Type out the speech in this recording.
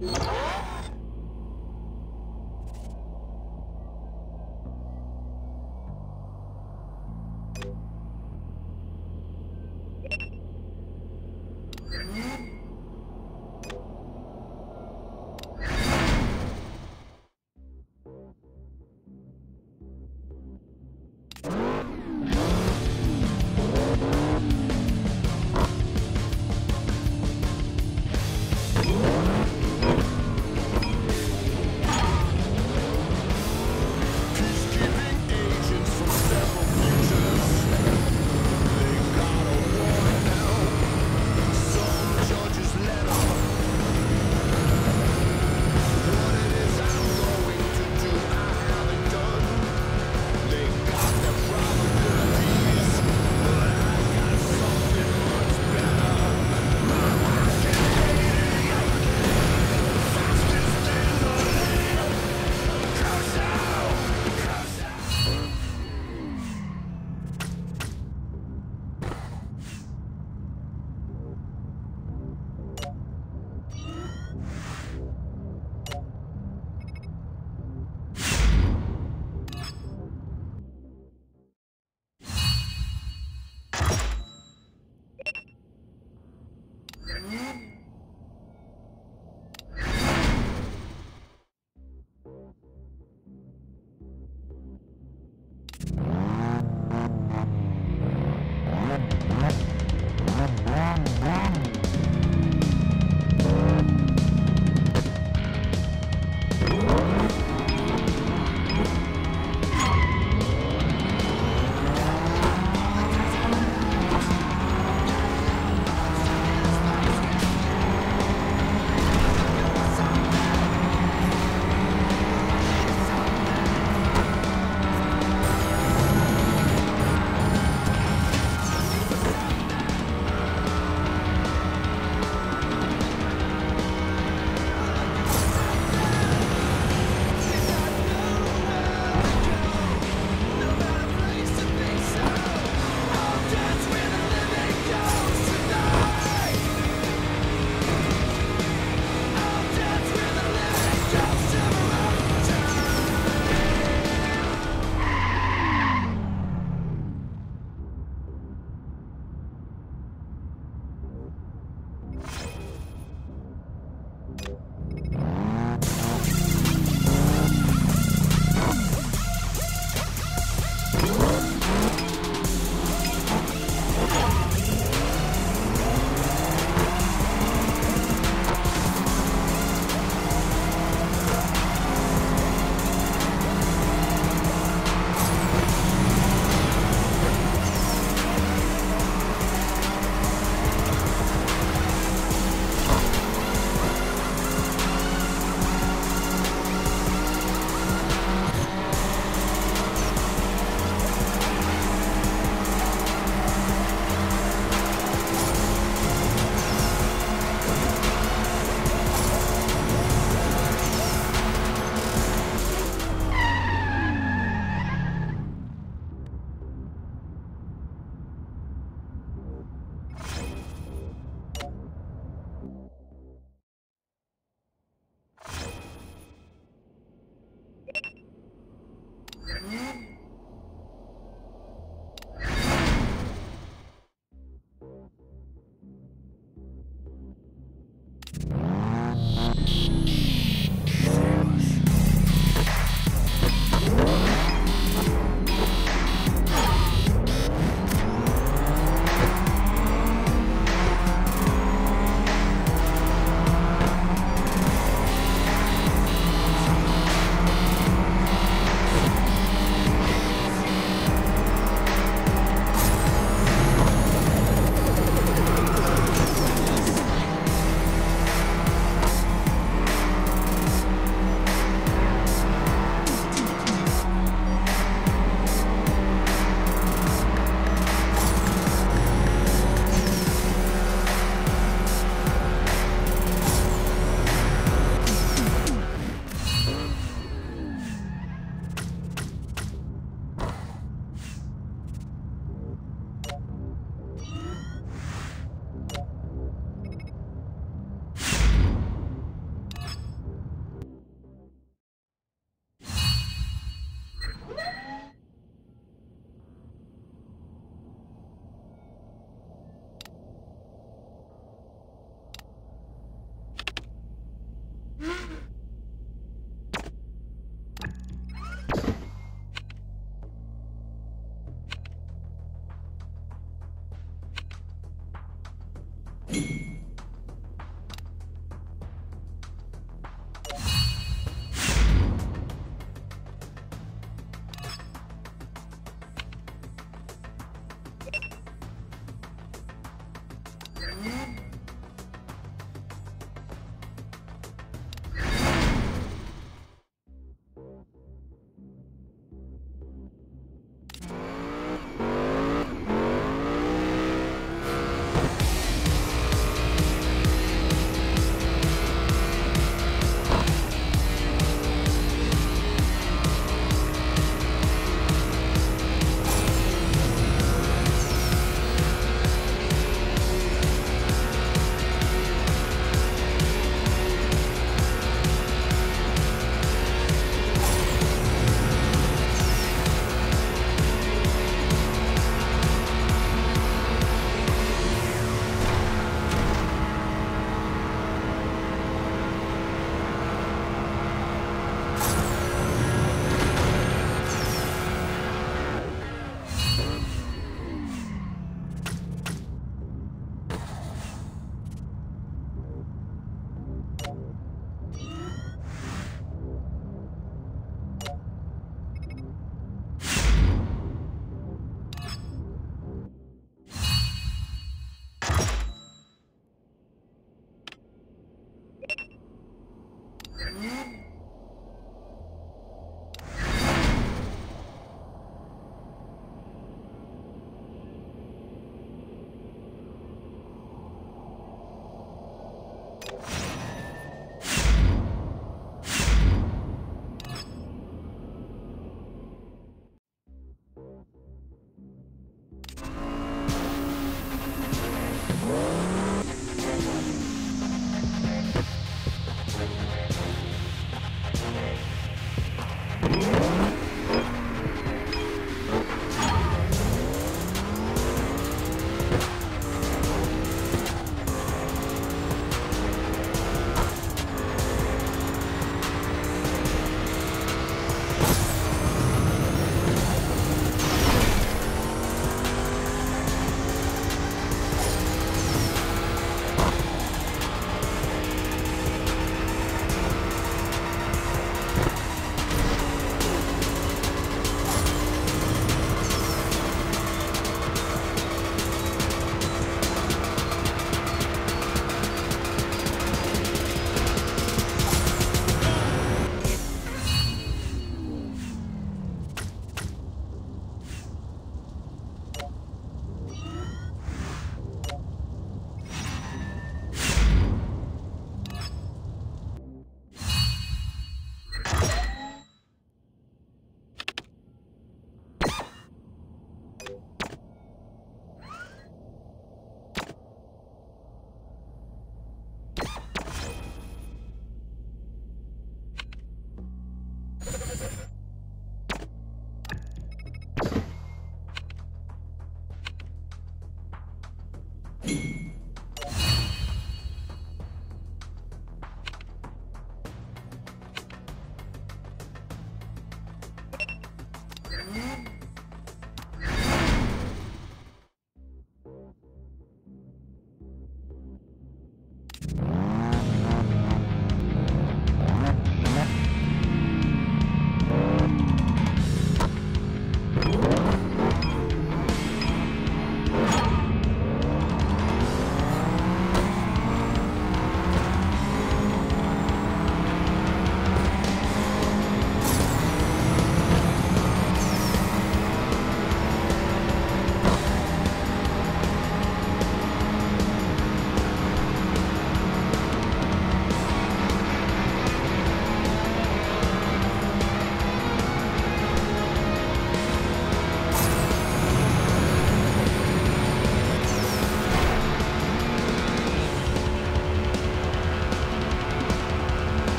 you